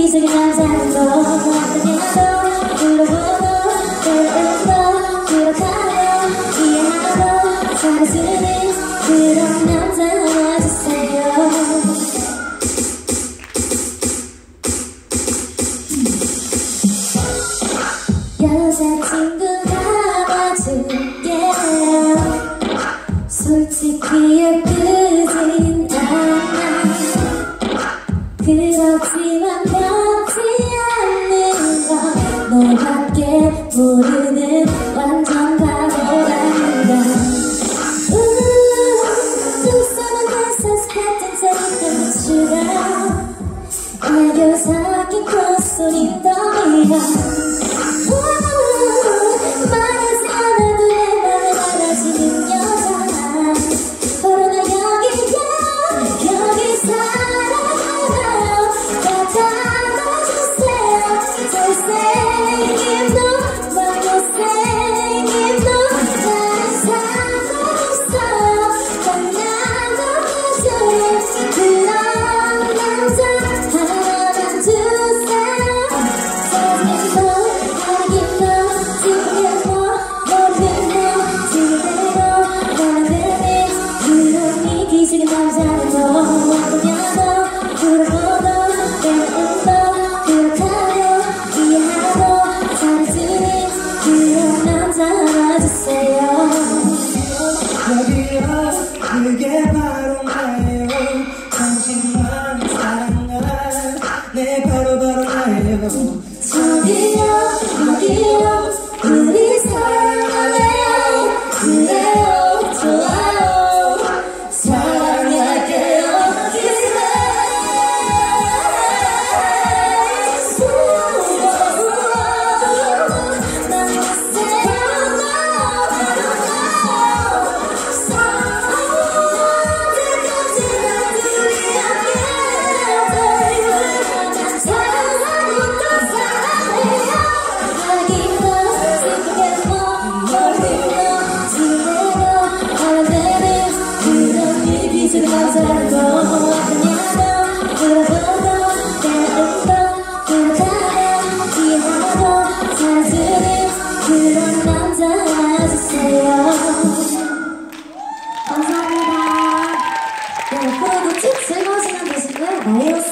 기적이 난다는 걸 어떻게 또 물어보고 때려도 부족하네요 이해하고 사랑스는 그런 남자 와주세요. 여자친구가 봐줄게요. 솔직히 예쁘진 않아. 그렇 你的美呀 감상해주세요. 감사합니다. 네, 앞으로도 즐거운 시간 되시고요. 마이오스